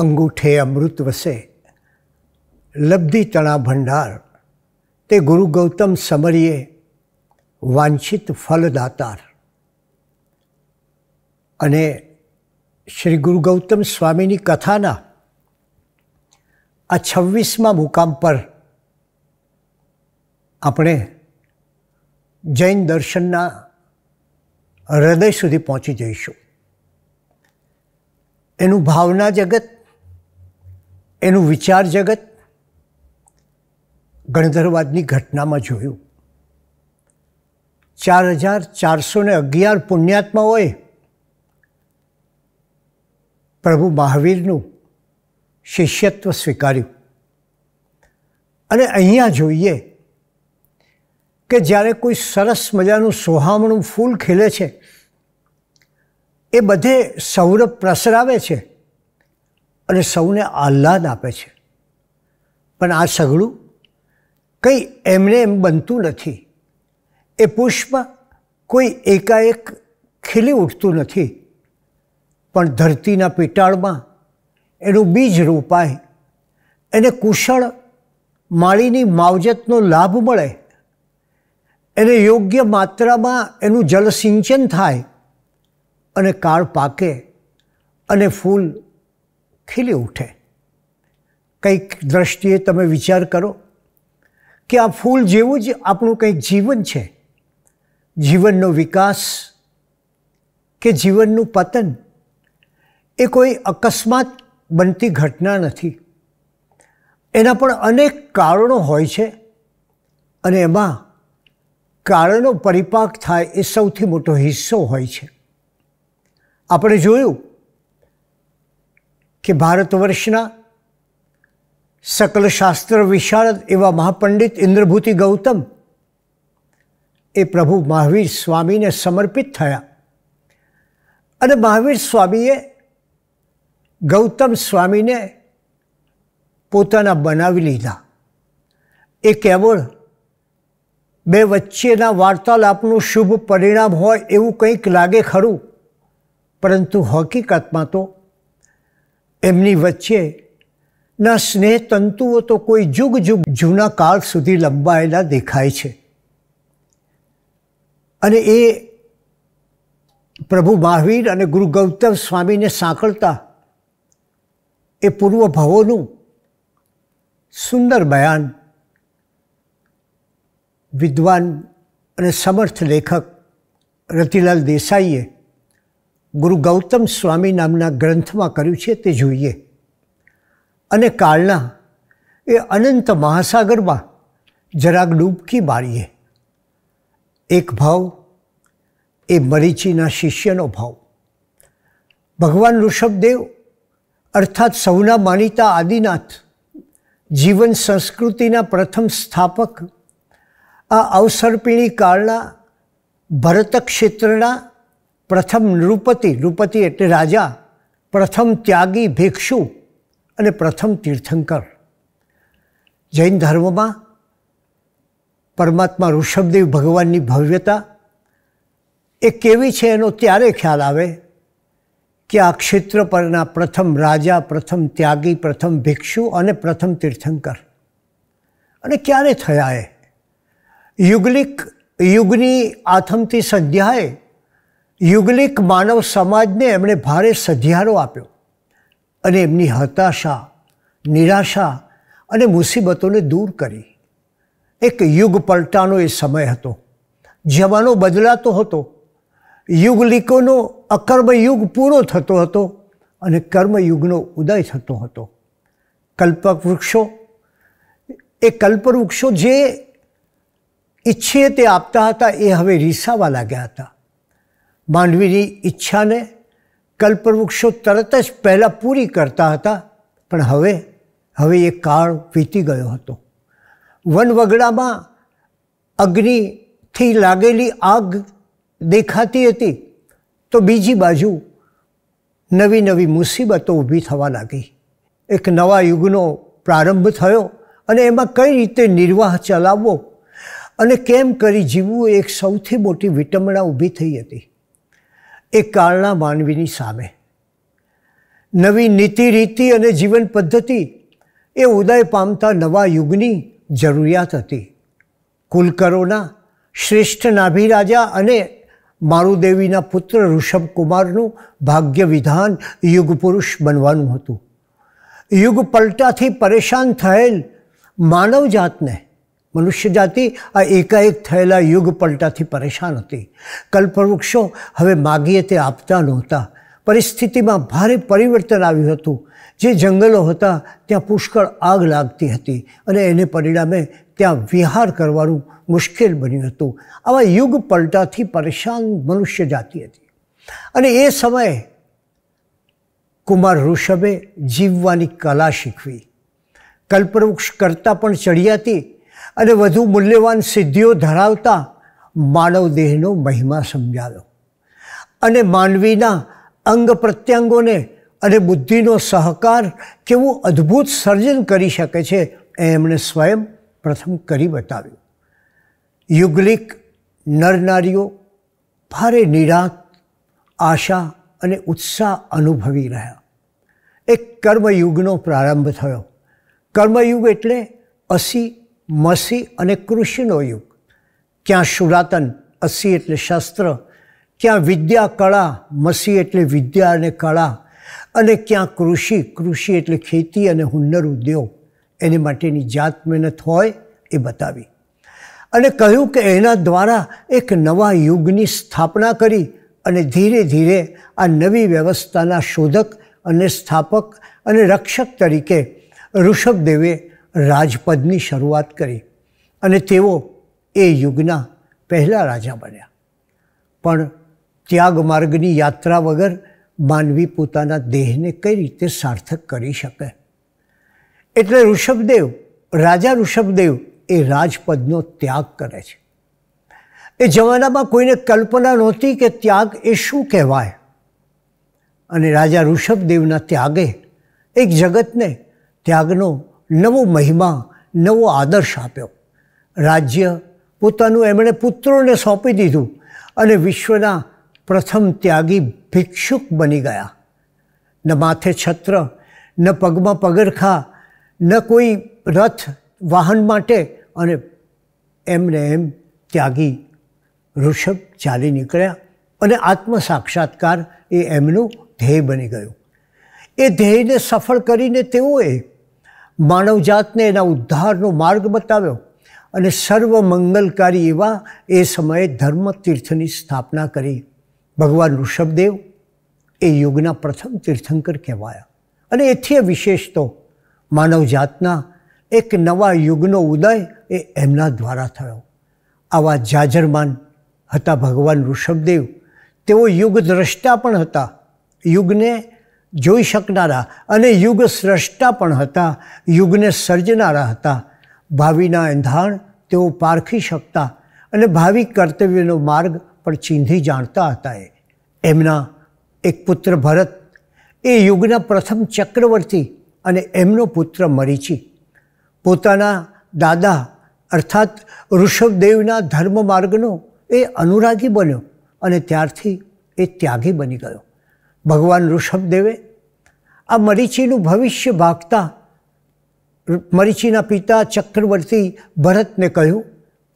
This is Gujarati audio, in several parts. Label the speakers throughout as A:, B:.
A: અંગૂઠે અમૃત વસે. લબ્ધિ તણા ભંડાર, તે ગુરુ ગૌતમ સમરીએ વાંછિત ફલદાતાર. અને શ્રી ગુરુ ગૌતમ સ્વામીની કથાના આ છવ્વીસમાં મુકામ પર આપણે જૈન દર્શનના હૃદય સુધી પહોંચી જઈશું. એનું ભાવના જગત એનું વિચાર જગત ગણધરવાદની ઘટનામાં જોયું. ચાર હજાર ચારસો ને અગિયાર પુણ્યાત્માઓએ પ્રભુ મહાવીરનું શિષ્યત્વ સ્વીકાર્યું. અને અહીંયા જોઈએ કે જ્યારે કોઈ સરસ મજાનું સોહામણું ફૂલ ખીલે છે, એ બધે સૌરભ પ્રસરાવે છે. અને સૌને આહ્લાદ આપે છે. પણ આ સઘળું કંઈ એમને એમ બનતું નથી. એ પુષ્પ કોઈ એકાએક ખીલી ઉઠતું નથી. પણ ધરતીના પેટાળમાં એનું બીજ રોપાય. એને કુશળ માળીની માવજતનો લાભ મળે. એને યોગ્ય માત્રામાં એનું જલસિંચન થાય. અને કાળ પાકે અને ફૂલ ખીલી ઉઠે. કંઈક દ્રષ્ટિએ તમે વિચાર કરો કે આ ફૂલ જેવું જ આપણું કંઈક જીવન છે. જીવનનો વિકાસ કે જીવનનું પતન એ કોઈ અકસ્માત બનતી ઘટના નથી. એના પણ અનેક કારણો હોય છે અને એમાં કારણો પરિપાક થાય એ સૌથી મોટો હિસ્સો હોય છે. આપણે જોયું કે ભારત વર્ષના સકલ શાસ્ત્ર વિશારદ એવા મહાપંડિત ઇન્દ્રભૂતિ ગૌતમ એ પ્રભુ મહાવીર સ્વામીને સમર્પિત થયા. અને મહાવીર સ્વામીએ ગૌતમ સ્વામીને પોતાના બનાવી લીધા. એ કેવળ બે વચ્ચેના વાર્તાલાપનું શુભ પરિણામ હોય એવું કંઈક લાગે ખરું, પરંતુ હકીકતમાં તો એમની વચ્ચે ના સ્નેહ તંતુઓ તો કોઈ જુગ જુગ જૂના કાળ સુધી લંબાયેલા દેખાય છે. અને એ પ્રભુ મહાવીર અને ગુરુ ગૌતમ સ્વામીને સાંકળતા એ પૂર્વ ભાવોનું સુંદર બયાન વિદ્વાન અને સમર્થ લેખક રતિલાલ દેસાઈએ ગુરુ ગૌતમ સ્વામી નામના ગ્રંથમાં કર્યું છે તે જોઈએ. અને કાળના એ અનંત મહાસાગરમાં જરાક ડૂબકી મારીએ. એક ભાવ, એ મરીચીના શિષ્યનો ભાવ. ભગવાન ઋષભદેવ અર્થાત સૌના માનીતા આદિનાથ, જીવન સંસ્કૃતિના પ્રથમ સ્થાપક, આ અવસર્પિણી કાળના ભરત ક્ષેત્રના પ્રથમ નૃપતિ નૃપતિ એટલે રાજા, પ્રથમ ત્યાગી ભિક્ષુ અને પ્રથમ તીર્થંકર. જૈન ધર્મમાં પરમાત્મા ઋષભદેવ ભગવાનની ભવ્યતા એ કેવી છે એનો ત્યારે ખ્યાલ આવે કે આ ક્ષેત્ર પરના પ્રથમ રાજા, પ્રથમ ત્યાગી, પ્રથમ ભિક્ષુ અને પ્રથમ તીર્થંકર. અને ક્યારે થયા એ? યુગલિક યુગની આથમતી સંધ્યાએ યુગલિક માનવ સમાજને એમણે ભારે સધિયારો આપ્યો અને એમની હતાશા, નિરાશા અને મુસીબતોને દૂર કરી. એક યુગ પલટાનો એ સમય હતો જમાનો બદલાતો હતો. યુગલિકોનો અકર્મયુગ પૂરો થતો હતો અને કર્મયુગનો ઉદય થતો હતો. કલ્પક વૃક્ષો એ કલ્પવૃક્ષો જે ઈચ્છીએ તે આપતા હતા, એ હવે રીસાવા લાગ્યા હતા. માંડવીની ઈચ્છાને કલ્પવૃક્ષો તરત જ પહેલાં પૂરી કરતા હતા, પણ હવે હવે એ કાળ વીતી ગયો હતો. વનવગડામાં અગ્નિથી લાગેલી આગ દેખાતી હતી, તો બીજી બાજુ નવી નવી મુસીબતો ઊભી થવા લાગી. એક નવા યુગનો પ્રારંભ થયો અને એમાં કઈ રીતે નિર્વાહ ચલાવવો અને કેમ કરી જીવવું એક સૌથી મોટી વિટંબણા ઊભી થઈ હતી. એ કાળના માનવીની સામે. નવી નીતિ, રીતિ અને જીવન પદ્ધતિ એ ઉદય પામતા નવા યુગની જરૂરિયાત હતી. કુલકરોના, શ્રેષ્ઠ નાભિરાજા અને મારુદેવીના પુત્ર ઋષભકુમારનું ભાગ્ય વિધાન યુગપુરુષ બનવાનું હતું. યુગ પલટાથી પરેશાન થયેલ માનવ જાતને મનુષ્ય જાતિ આ એકાએક થયેલા યુગ પલટાથી પરેશાન હતી. કલ્પવૃક્ષો હવે માગીએ તે આપતા નહોતા. પરિસ્થિતિમાં ભારે પરિવર્તન આવ્યું હતું. જે જંગલો હતા, ત્યાં પુષ્કળ આગ લાગતી હતી અને એને પરિણામે ત્યાં વિહાર કરવાનું મુશ્કેલ બન્યું હતું. આવા યુગ પલટાથી પરેશાન મનુષ્ય જાતિ હતી. અને એ સમયે કુમાર ઋષભે જીવવાની કલા શીખવી. કલ્પવૃક્ષ કરતાં પણ ચડિયાતી અને વધુ મૂલ્યવાન સિદ્ધિઓ ધરાવતા માનવ દેહનો મહિમા સમજાવ્યો. અને માનવીના અંગ પ્રત્યંગોને અને બુદ્ધિનો સહકાર કેવું અદ્ભુત સર્જન કરી શકે છે એમણે સ્વયં પ્રથમ કરી બતાવ્યું. યુગલિક નરનારીઓ ભારે નિરાત, આશા અને ઉત્સાહ અનુભવી રહ્યા. એક કર્મયુગનો પ્રારંભ થયો. કર્મયુગ એટલે અસી મસી અને કૃષિનો યુગ. ક્યાં શુરાતન અસી એટલે શાસ્ત્ર, ક્યાં વિદ્યા કળા, મસી એટલે વિદ્યા અને કળા, અને ક્યાં કૃષિ કૃષિ એટલે ખેતી અને હુન્નર ઉદ્યોગ. એની માટેની જાત મહેનત હોય એ બતાવી. અને કહ્યું કે એના દ્વારા એક નવા યુગની સ્થાપના કરી અને ધીરે ધીરે આ નવી વ્યવસ્થાના શોધક અને સ્થાપક અને રક્ષક તરીકે ઋષભદેવે રાજપદની શરૂઆત કરી અને તેઓ એ યુગના પહેલા રાજા બન્યા. પણ ત્યાગ માર્ગની યાત્રા વગર માનવી પોતાના દેહને કઈ રીતે સાર્થક કરી શકે? એટલે ઋષભદેવ, રાજા ઋષભદેવ એ રાજપદનો ત્યાગ કરે છે. એ જમાનામાં કોઈને કલ્પના નહોતી કે ત્યાગ એ શું કહેવાય. અને રાજા ઋષભદેવના ત્યાગે એક જગતને ત્યાગનો નવો મહિમા, નવો આદર્શ આપ્યો. રાજ્ય પોતાનું એમણે પુત્રોને સોંપી દીધું અને વિશ્વના પ્રથમ ત્યાગી ભિક્ષુક બની ગયા. ન માથે છત્ર, ન પગમાં પગરખા, ન કોઈ રથ, વાહન માટે અને એમને એમ ત્યાગી ઋષભ ચાલી નીકળ્યા અને આત્મ સાક્ષાત્કાર એ એમનું ધ્યેય બની ગયું. એ ધ્યેયને સફળ કરીને તેઓએ માનવજાતને એના ઉદ્ધારનો માર્ગ બતાવ્યો અને સર્વ મંગલકારી એવા એ સમયે ધર્મ તીર્થની સ્થાપના કરી. ભગવાન ઋષભદેવ એ યુગના પ્રથમ તીર્થંકર કહેવાયા. અને એથી વિશેષ તો માનવજાતના એક નવા યુગનો ઉદય એ એમના દ્વારા થયો. આવા જાજરમાન હતા ભગવાન ઋષભદેવ. તેઓ યુગ દ્રષ્ટા પણ હતા. યુગને જોઈ શકનારા અને યુગ સ્રષ્ટા પણ હતા, યુગને સર્જનારા હતા. ભાવિના એંધાણ તેઓ પારખી શકતા અને ભાવિ કર્તવ્યનો માર્ગ પણ ચીંધી જાણતા હતા એ. એમના એક પુત્ર ભરત એ યુગના પ્રથમ ચક્રવર્તી અને એમનો પુત્ર મરીચી. પોતાના દાદા અર્થાત ઋષભદેવના ધર્મ માર્ગનો એ અનુરાગી બન્યો અને ત્યારથી એ ત્યાગી બની ગયો. ભગવાન ઋષભદેવે આ મરીચીનું ભવિષ્ય ભાગતા મરીચીના પિતા ચક્રવર્તી ભરતને કહ્યું,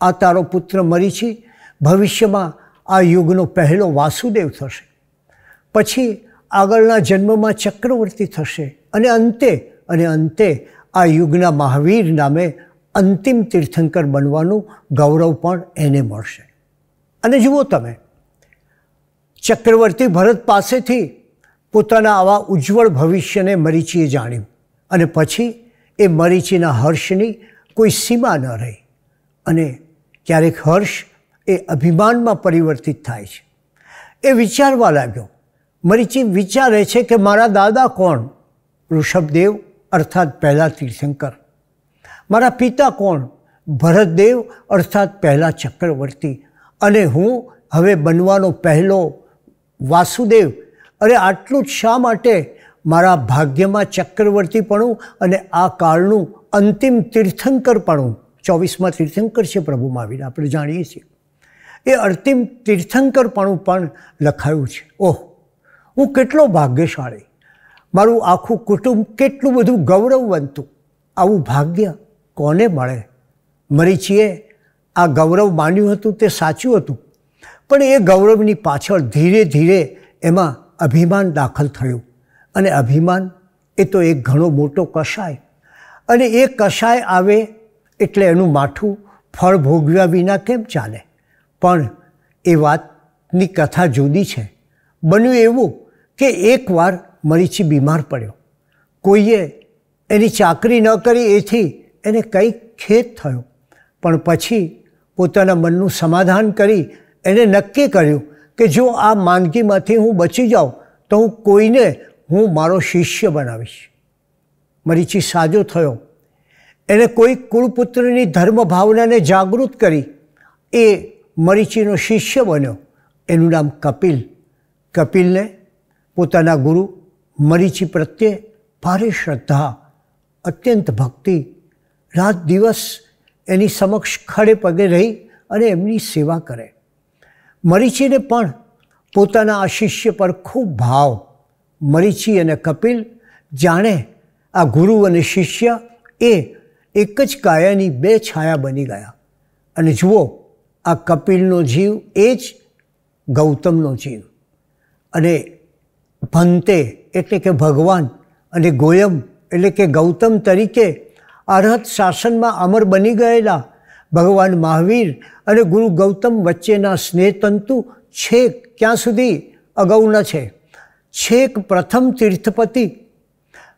A: આ તારો પુત્ર મરીચી, ભવિષ્યમાં આ યુગનો પહેલો વાસુદેવ થશે. પછી આગળના જન્મમાં ચક્રવર્તી થશે અને અંતે અને અંતે આ યુગના મહાવીર નામે અંતિમ તીર્થંકર બનવાનું ગૌરવ પણ એને મળશે. અને જુઓ તમે ચક્રવર્તી ભરત પાસેથી પોતાના આવા ઉજ્જવળ ભવિષ્યને મરીચીએ જાણ્યું અને પછી એ મરીચીના હર્ષની કોઈ સીમા ન રહી અને ક્યારેક હર્ષ એ અભિમાનમાં પરિવર્તિત થાય છે. એ વિચારવા લાગ્યો, મરીચી વિચારે છે કે મારા દાદા કોણ? ઋષભદેવ અર્થાત પહેલાં તીર્થંકર. મારા પિતા કોણ? ભરતદેવ અર્થાત પહેલા ચક્રવર્તી. અને હું હવે બનવાનો પહેલો વાસુદેવ, અરે આટલું જ શા માટે? મારા ભાગ્યમાં ચક્રવર્તીપણું અને આ કાળનું અંતિમ તીર્થંકરપણું. ચોવીસમાં તીર્થંકર છે પ્રભુ મહાવીર, આપણે જાણીએ છીએ. એ અંતિમ તીર્થંકરપણું પણ લખાયું છે. ઓહ, હું કેટલો ભાગ્યશાળી. મારું આખું કુટુંબ કેટલું બધું ગૌરવવંતું. આવું ભાગ્ય કોને મળે? મરીચીએ આ ગૌરવ માન્યું હતું, તે સાચું હતું? પણ એ ગૌરવની પાછળ ધીરે ધીરે એમાં અભિમાન દાખલ થયું. અને અભિમાન એ તો એક ઘણો મોટો કષાય અને એ કષાય આવે એટલે એનું માઠું ફળ ભોગવ્યા વિના કેમ ચાલે? પણ એ વાતની કથા જુદી છે. બન્યું એવું કે એકવાર મરીચી બીમાર પડ્યો. કોઈએ એની ચાકરી ન કરી, એથી એને કંઈક ખેદ થયો. પણ પછી પોતાના મનનું સમાધાન કરી એણે નક્કી કર્યું કે જો આ માંદગીમાંથી હું બચી જાઉં, તો હું કોઈને, હું મારો શિષ્ય બનાવીશ. મરીચી સાજો થયો. એણે કોઈ કુળપુત્રની ધર્મ ભાવનાને જાગૃત કરી એ મરીચીનો શિષ્ય બન્યો. એનું નામ કપિલ. કપિલને પોતાના ગુરુ મરીચી પ્રત્યે ભારે શ્રદ્ધા, અત્યંત ભક્તિ, રાત દિવસ એની સમક્ષ ખડે પગે રહી અને એમની સેવા કરે. મરીચીને પણ પોતાના આ શિષ્ય પર ખૂબ ભાવ. મરીચી અને કપિલ જાણે આ ગુરુ અને શિષ્ય એ એક જ કાયાની બે છાયા બની ગયા. અને જુઓ, આ કપિલનો જીવ એ જ ગૌતમનો જીવ. અને ભંતે એટલે કે ભગવાન અને ગોયમ એટલે કે ગૌતમ તરીકે અરહત શાસનમાં અમર બની ગયેલા ભગવાન મહાવીર અને ગુરુ ગૌતમ વચ્ચેના સ્નેહતંતુ છેક ક્યાં સુધી અગાઉના છે? છેક પ્રથમ તીર્થપતિ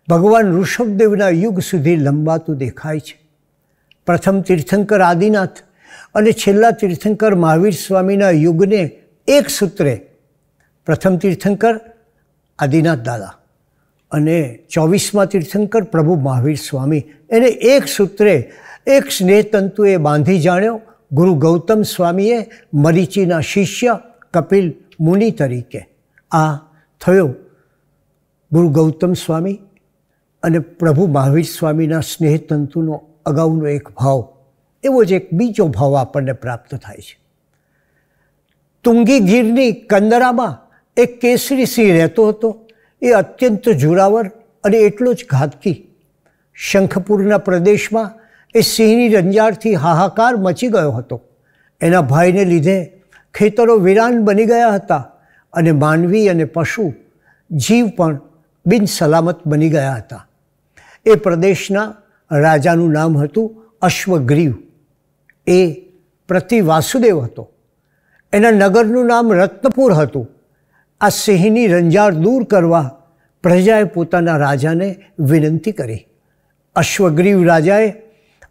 A: ભગવાન ઋષભદેવના યુગ સુધી લંબાતું દેખાય છે. પ્રથમ તીર્થંકર આદિનાથ અને છેલ્લા તીર્થંકર મહાવીર સ્વામીના યુગને એક સૂત્રે પ્રથમ તીર્થંકર આદિનાથ દાદા અને ચોવીસમાં તીર્થંકર પ્રભુ મહાવીર સ્વામી. એને એક સૂત્રે એક સ્નેહતંતુએ બાંધી જાણ્યો, ગુરુ ગૌતમ સ્વામીએ મરીચીના શિષ્ય કપિલ મુનિ તરીકે. આ થયો ગુરુ ગૌતમ સ્વામી અને પ્રભુ મહાવીર સ્વામીના સ્નેહતંતુનો અગાઉનો એક ભાવ. એવો જ એક બીજો ભાવ આપણને પ્રાપ્ત થાય છે. તુંગી ગીરની કંદરામાં એક કેસરી સિંહ રહેતો હતો. એ અત્યંત જોરાવર અને એટલો જ ઘાતકી. શંખપુરના પ્રદેશમાં એ સિંહની રંજાડથી હાહાકાર મચી ગયો હતો. એના ભાઈને લીધે ખેતરો વિરાન બની ગયા હતા અને માનવી અને પશુ જીવ પણ બિનસલામત બની ગયા હતા. એ પ્રદેશના રાજાનું નામ હતું અશ્વગ્રીવ. એ પ્રતિ વાસુદેવ હતો. એના નગરનું નામ રત્નપુર હતું. આ સિંહની રંજાડ દૂર કરવા પ્રજાએ પોતાના રાજાને વિનંતી કરી. અશ્વગ્રીવ રાજાએ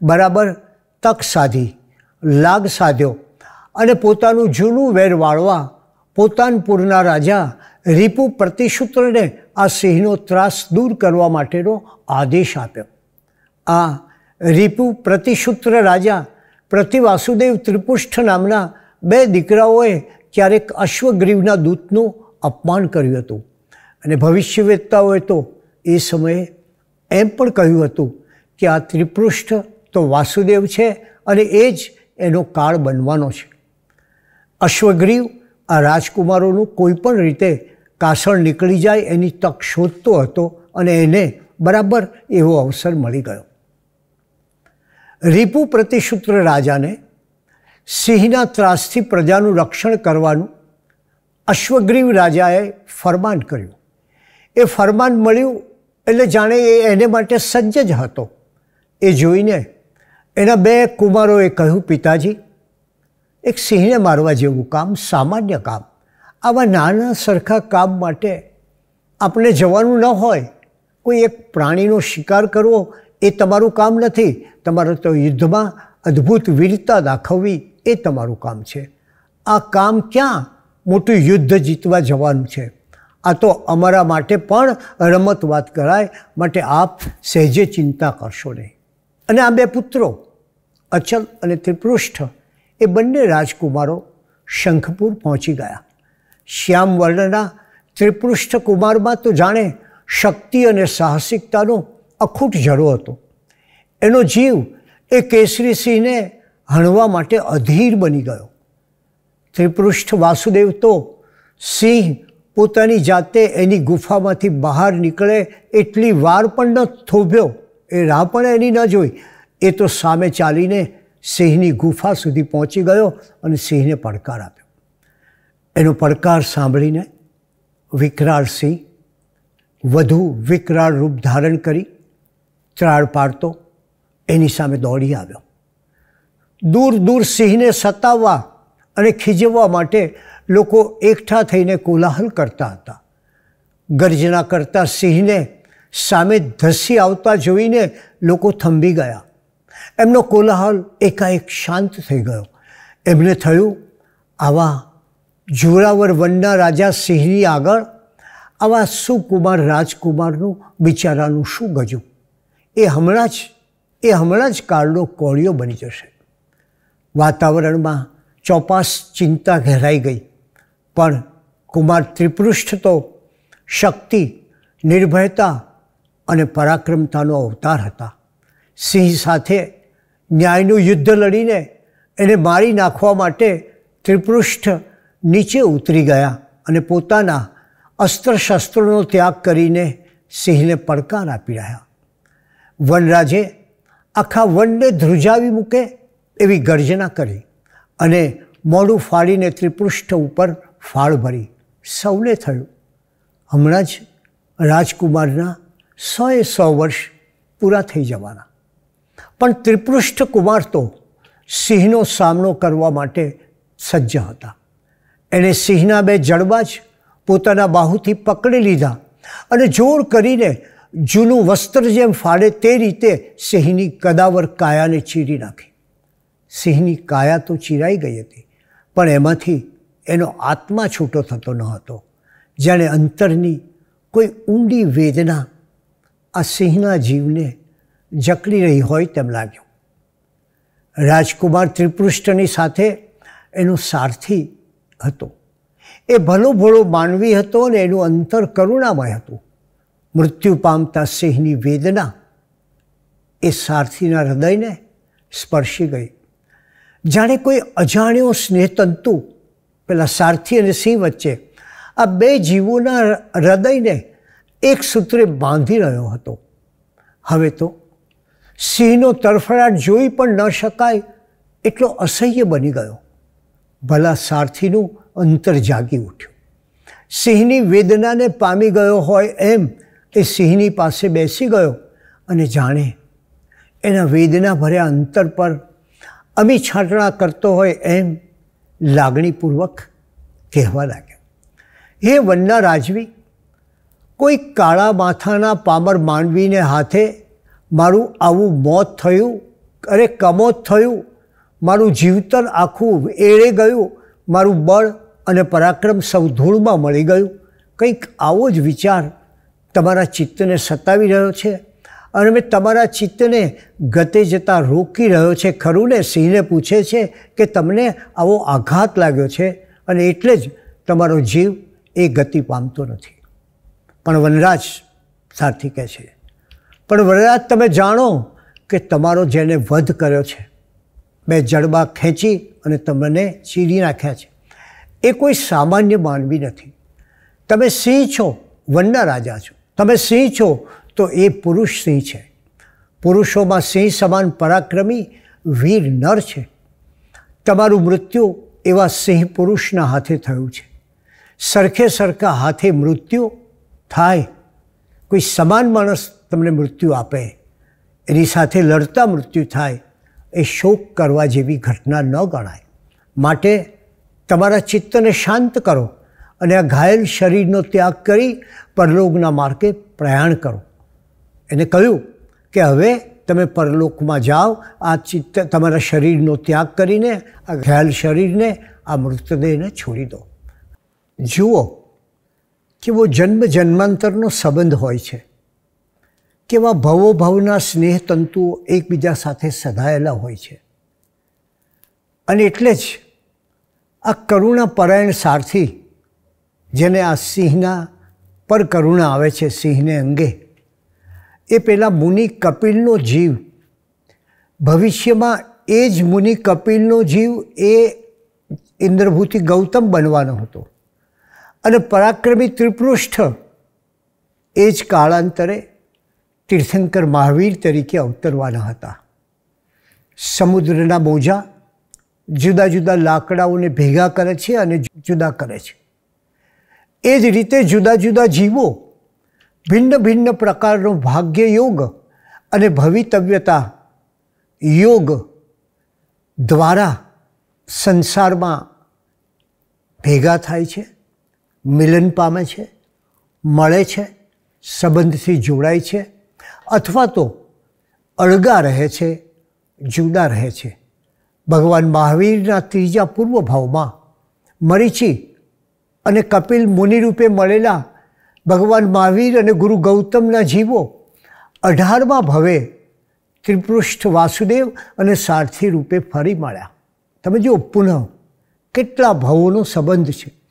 A: બરાબર તક સાધી, લાગ સાધ્યો અને પોતાનું જૂનું વેર વાળવા પોતાનપુરના રાજા રીપુ પ્રતિસૂત્રને આ સિંહનો ત્રાસ દૂર કરવા માટેનો આદેશ આપ્યો. આ રીપુ પ્રતિસૂત્ર રાજા પ્રતિવાસુદેવ ત્રિપુષ્ઠ નામના બે દીકરાઓએ ક્યારેક અશ્વગ્રીવના દૂતનું અપમાન કર્યું હતું. અને ભવિષ્યવેત્તાઓએ તો એ સમયે એમ પણ કહ્યું હતું કે આ ત્રિપૃષ્ઠ તો વાસુદેવ છે અને એ જ એનો કાળ બનવાનો છે. અશ્વગ્રીવ આ રાજકુમારોનું કોઈ પણ રીતે કાસળ નીકળી જાય, એની તક શોધતો હતો અને એને બરાબર એવો અવસર મળી ગયો. રીપુ પ્રતિસૂત્ર રાજાને સિંહના ત્રાસથી પ્રજાનું રક્ષણ કરવાનું અશ્વગ્રીવ રાજાએ ફરમાન કર્યું. એ ફરમાન મળ્યું એટલે જાણે એ એને માટે સજ્જ જ હતો. એ જોઈને એના બે કુમારોએ કહ્યું, પિતાજી, એક સિંહને મારવા જેવું કામ, સામાન્ય કામ. આવા નાના સરખા કામ માટે આપણે જવાનું ન હોય. કોઈ એક પ્રાણીનો શિકાર કરવો એ તમારું કામ નથી. તમારે તો યુદ્ધમાં અદ્ભુત વીરતા દાખવવી એ તમારું કામ છે. આ કામ ક્યાં મોટું યુદ્ધ જીતવા જવાનું છે? આ તો અમારા માટે પણ રમત વાત કરાય, માટે આપ સહેજે ચિંતા કરશો નહીં. અને આ બે પુત્રો, અચલ અને ત્રિપૃષ્ઠ, એ બંને રાજકુમારો શંખપુર પહોંચી ગયા. શ્યામ વર્ણના ત્રિપૃષ્ઠ કુમારમાં તો જાણે શક્તિ અને સાહસિકતાનો અખૂટ જડો હતો. એનો જીવ એ કેસરી સિંહને હણવા માટે અધીર બની ગયો. ત્રિપૃષ્ઠ વાસુદેવ તો સિંહ પોતાની જાતે એની ગુફામાંથી બહાર નીકળે એટલી વાર પણ ન થોભ્યો. એ રાહ પણ એની ન જોઈ. એ તો સામે ચાલીને સિંહની ગુફા સુધી પહોંચી ગયો અને સિંહને પડકાર આપ્યો. એનો પડકાર સાંભળીને વિકરાળ સિંહ વધુ વિકરાળ રૂપ ધારણ કરી ત્રાળ પાડતો એની સામે દોડી આવ્યો. દૂર દૂર સિંહને સતાવવા અને ખીજવવા માટે લોકો એકઠા થઈને કોલાહલ કરતા હતા. ગર્જના કરતા સિંહને સામે ધસી આવતા જોઈને લોકો થંભી ગયા. એમનો કોલાહલ એકાએક શાંત થઈ ગયો. એમને થયું, આવા જોરાવર વનના રાજા સિંહની આગળ, આવા સુકુમાર રાજકુમારનું બિચારાનું શું ગજું? એ હમણાં જ, એ હમણાં જ કાળનો કોળિયો બની જશે. વાતાવરણમાં ચોપાસ ચિંતા ઘેરાઈ ગઈ. પણ કુમાર ત્રિપૃષ્ઠ તો શક્તિ, નિર્ભયતા અને પરાક્રમતાનો અવતાર હતા. સિંહ સાથે ન્યાયનું યુદ્ધ લડીને એને મારી નાખવા માટે ત્રિપૃષ્ઠ નીચે ઉતરી ગયા અને પોતાના અસ્ત્ર શસ્ત્રોનો ત્યાગ કરીને સિંહને પડકાર આપી રહ્યા. વનરાજે આખા વનને ધ્રુજાવી મૂકે એવી ગર્જના કરી અને મોડું ફાડીને ત્રિપૃષ્ઠ ઉપર ફાળ ભરી. સૌને થયું. હમણાં જ રાજકુમારના સોએ સો વર્ષ પૂરા થઈ જવાના. પણ ત્રિપૃષ્ઠ કુમાર તો સિંહનો સામનો કરવા માટે સજ્જ હતા. એણે સિંહના બે જડબા જ પોતાના બાહુથી પકડી લીધા અને જોર કરીને જૂનું વસ્ત્ર જેમ ફાડે તે રીતે સિંહની કદાવર કાયાને ચીરી નાખી. સિંહની કાયા તો ચીરાઈ ગઈ હતી, પણ એમાંથી એનો આત્મા છૂટો થતો ન હતો, જાણે અંતરની કોઈ ઊંડી વેદના આ સિંહના જીવને જકડી રહી હોય તેમ લાગ્યું. રાજકુમાર ત્રિપૃષ્ઠની સાથે એનો સારથી હતો. એ ભલો ભોળો માનવી હતો અને એનું અંતર કરુણામય હતું. મૃત્યુ પામતા સિંહની વેદના એ સારથીના હૃદયને સ્પર્શી ગઈ. જાણે કોઈ અજાણ્યો સ્નેહતંતુ, પેલા સારથી અને સિંહ વચ્ચે આ બે જીવોના હૃદયને એક સૂત્રે બાંધી રહ્યો હતો. હવે તો સિંહનો તરફડાટ જોઈ પણ ન શકાય એટલો અસહ્ય બની ગયો. ભલા સારથીનું અંતર જાગી ઉઠ્યું. સિંહની વેદનાને પામી ગયો હોય એમ એ સિંહની પાસે બેસી ગયો અને જાણે એના વેદના ભર્યા અંતર પર અમી છાંટણા કરતો હોય એમ લાગણીપૂર્વક કહેવા લાગ્યો. હે વનના રાજવી કોઈ કાળા માથાના પામર માનવીને હાથે મારું આવું મોત થયું, અરે કમોત થયું, મારું જીવતર આખું એળે ગયું, મારું બળ અને પરાક્રમ સૌ ધૂળમાં મળી ગયું. કંઈક આવો જ વિચાર તમારા ચિત્તને સતાવી રહ્યો છે અને મેં તમારા ચિત્તને ગતે જતાં રોકી રહ્યો છે. ખરું ને? સિંહને પૂછે છે કે તમને આવો આઘાત લાગ્યો છે અને એટલે જ તમારો જીવ એ ગતિ પામતો નથી. પણ વનરાજ સારથી કહે છે. પણ વનરાજ, તમે જાણો કે તમારો જેને વધ કર્યો છે, બે જડબા ખેંચી અને તમને ચીરી નાખ્યા છે. એ કોઈ સામાન્ય માનવી નથી. તમે સિંહ છો, વનના રાજા છો. તમે સિંહ છો, તો એ પુરુષ સિંહ છે. પુરુષોમાં સિંહ સમાન પરાક્રમી વીર નર છે. તમારું મૃત્યુ એવા સિંહ પુરુષના હાથે થયું છે. સરખે સરખા હાથે મૃત્યુ થાય. કોઈ સમાન માણસ તમને મૃત્યુ આપે, એની સાથે લડતા મૃત્યુ થાય, એ શોક કરવા જેવી ઘટના ન ગણાય. માટે તમારા ચિત્તને શાંત કરો અને આ ઘાયલ શરીરનો ત્યાગ કરી પરલોકના માર્ગે પ્રયાણ કરો. એને કહ્યું કે હવે તમે પરલોકમાં જાઓ, આ ચિત્ત તમારા શરીરનો ત્યાગ કરીને આ ઘાયલ શરીરને, આ મૃતદેહને છોડી દો. જુઓ કેવો જન્મ જન્માંતરનો સંબંધ હોય છે કેવા ભવો ભવના સ્નેહ તંતુઓ એકબીજા સાથે સધાયેલા હોય છે. અને એટલે જ આ કરુણા પરાયણ સારથી જેને આ સિંહના પર કરુણા આવે છે, સિંહને અંગે, એ પેલા મુનિ કપિલનો જીવ, ભવિષ્યમાં એ જ મુનિ કપિલનો જીવ એ ઇન્દ્રભૂતિ ગૌતમ બનવાનો હતો. અને પરાક્રમી ત્રિપૃષ્ઠ એ જ કાળાંતરે તીર્થંકર મહાવીર તરીકે અવતરવાના હતા. સમુદ્રના મોજા જુદા જુદા લાકડાઓને ભેગા કરે છે અને જુદા કરે છે. એ જ રીતે જુદા જુદા જીવો ભિન્ન ભિન્ન પ્રકારનો ભાગ્ય યોગ અને ભવિતવ્યતા યોગ દ્વારા સંસારમાં ભેગા થાય છે. મિલન પામે છે, મળે છે, સંબંધથી જોડાય છે, અથવા તો અળગા રહે છે, જુદા રહે છે. ભગવાન મહાવીરના ત્રીજા પૂર્વ ભાવમાં મરીચી અને કપિલ મુનિ રૂપે મળેલા ભગવાન મહાવીર અને ગુરુ ગૌતમના જીવો અઢારમા ભવે ત્રિપૃષ્ઠ વાસુદેવ અને સારથી રૂપે ફરી મળ્યા. તમે જુઓ, પુનઃ કેટલા ભાવોનો સંબંધ છે.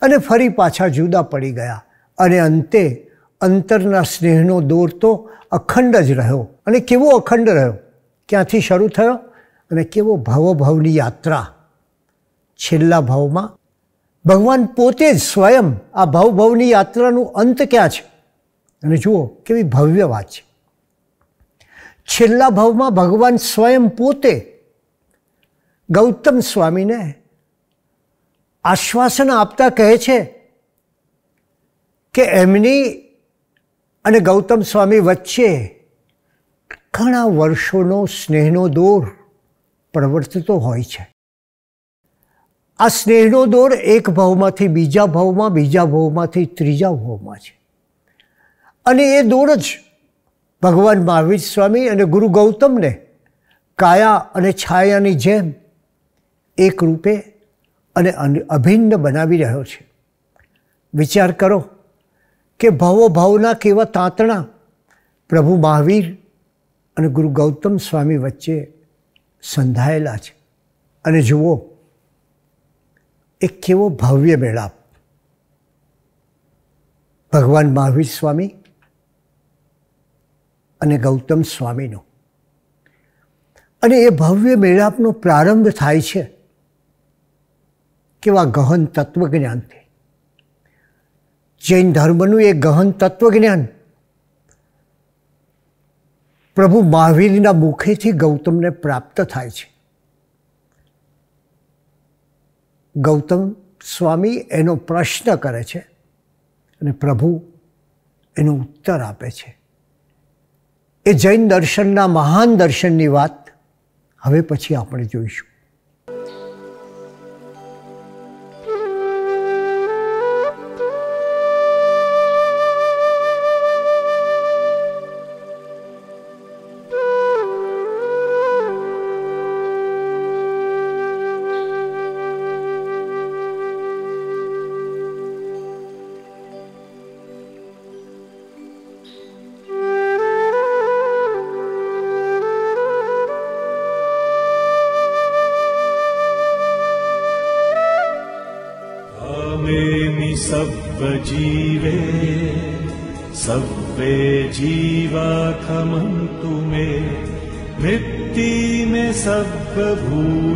A: અને ફરી પાછા જુદા પડી ગયા. અને અંતે અંતરના સ્નેહનો દોર તો અખંડ જ રહ્યો. અને કેવો અખંડ રહ્યો? ક્યાંથી શરૂ થયો? અને કેવો ભાવોભાવની યાત્રા? છેલ્લા ભાવમાં ભગવાન પોતે જ સ્વયં આ ભાવભાવની યાત્રાનું અંત ક્યાં છે? અને જુઓ, કેવી ભવ્ય વાત છે. છેલ્લા ભાવમાં ભગવાન સ્વયં પોતે ગૌતમ સ્વામીને આશ્વાસન આપતા કહે છે કે એમની અને ગૌતમ સ્વામી વચ્ચે ઘણા વર્ષોનો સ્નેહનો દોર પ્રવર્તતો હોય છે. આ સ્નેહનો દોર એક ભાવમાંથી બીજા ભાવમાં, બીજા ભાવમાંથી ત્રીજા ભાવમાં છે. અને એ દોર જ ભગવાન મહાવીર સ્વામી અને ગુરુ ગૌતમને કાયા અને છાયાની જેમ એક રૂપે અને અભિન્ન બનાવી રહ્યો છે. વિચાર કરો કે ભાવો ભાવના કેવા તાંતણા પ્રભુ મહાવીર અને ગુરુ ગૌતમ સ્વામી વચ્ચે સંધાયેલા છે. અને જુઓ, એક કેવો ભવ્ય મેળાપ. ભગવાન મહાવીર સ્વામી અને ગૌતમ સ્વામીનો. અને એ ભવ્ય મેળાપનો પ્રારંભ થાય છે. કેવા ગહન તત્વજ્ઞાનથી જૈન ધર્મનું એ ગહન તત્વજ્ઞાન. પ્રભુ મહાવીરના મુખેથી ગૌતમને પ્રાપ્ત થાય છે. ગૌતમ સ્વામી એનો પ્રશ્ન કરે છે અને પ્રભુ એનો ઉત્તર આપે છે. એ જૈન દર્શનના મહાન દર્શનની વાત હવે પછી આપણે જોઈશું.
B: سببوا